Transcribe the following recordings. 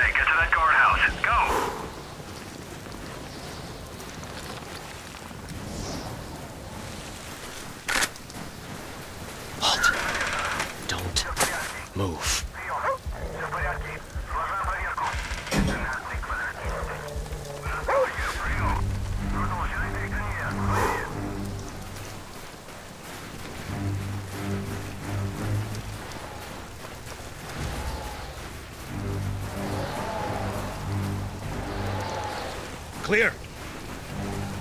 way. Get to that guardhouse. Go! Halt. Don't move. Clear.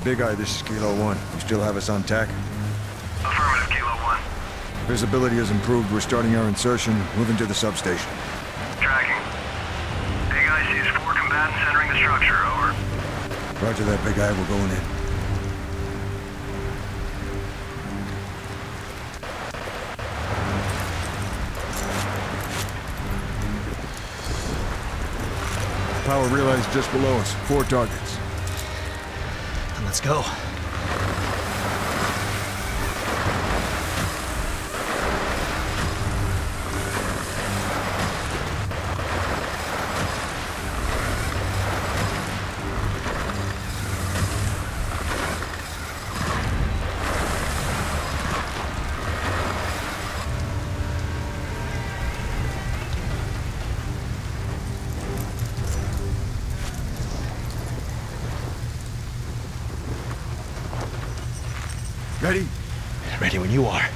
Big Eye, this is Kilo One. You still have us on tack? Affirmative, Kilo 1. Visibility has improved. We're starting our insertion, moving to the substation. Tracking. Big Eye sees four combatants entering the structure. Over. Roger that, Big Eye. We're going in. Power realized just below us. Four targets. Let's go. Ready? Ready when you are.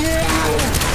Primorda!